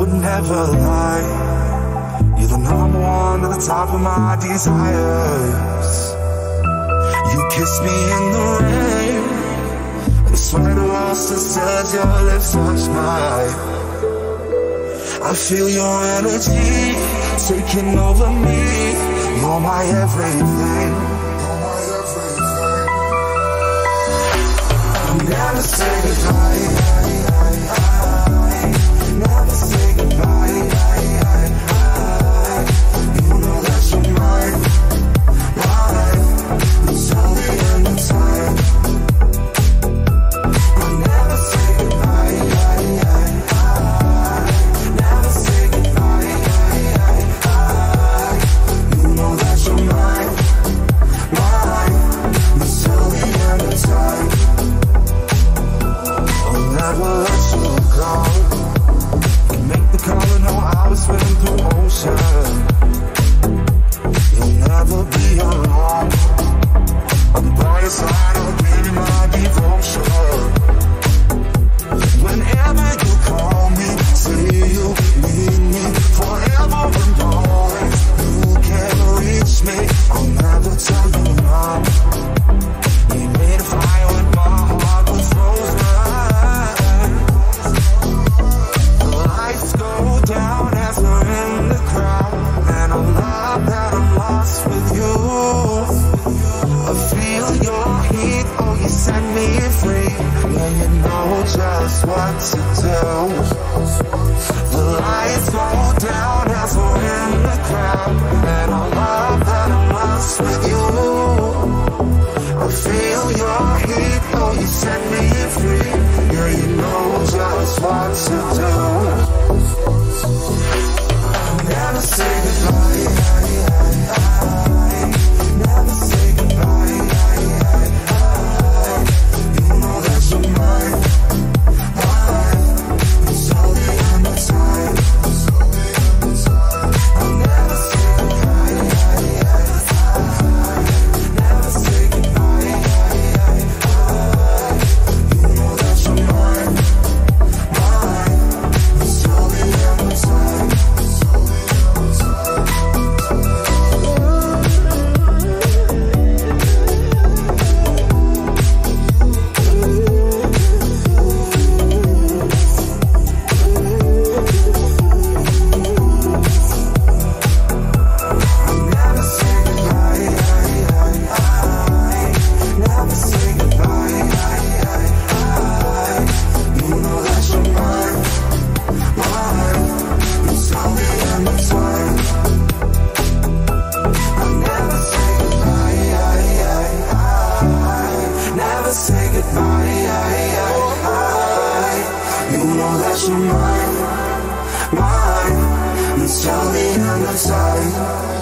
never lie. You're the number one at the top of my desires. You kiss me in the rain, and the sweater walls to touch your lips touch mine. I feel your energy taking over me. You're my everything. I'll never say goodbye. Set me free. Yeah, you know just what to do. The lights go down as we're in the crowd, and I'm not that I'm lost with you. I feel your heat, oh you set me free. Yeah, you know just what to do. That you're mine, mine. Until the end of.